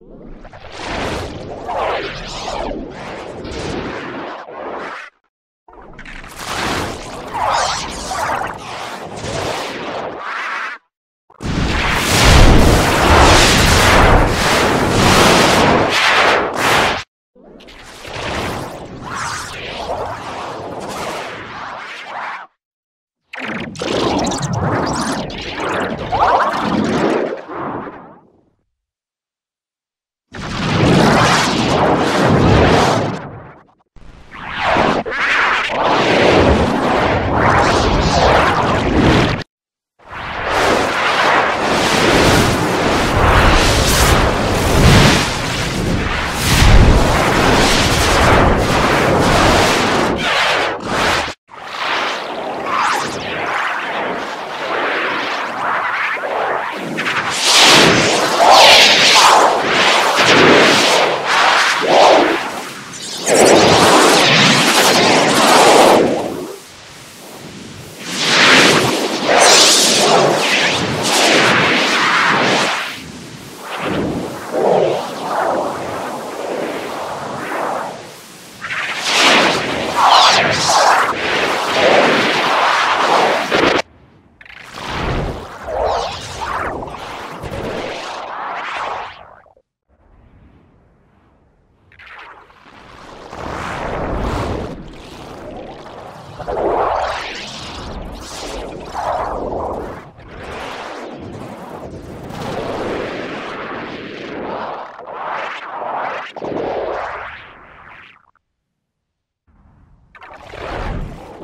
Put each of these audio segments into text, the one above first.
you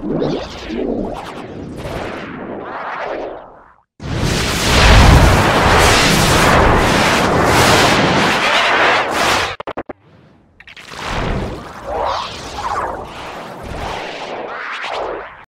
Let's go.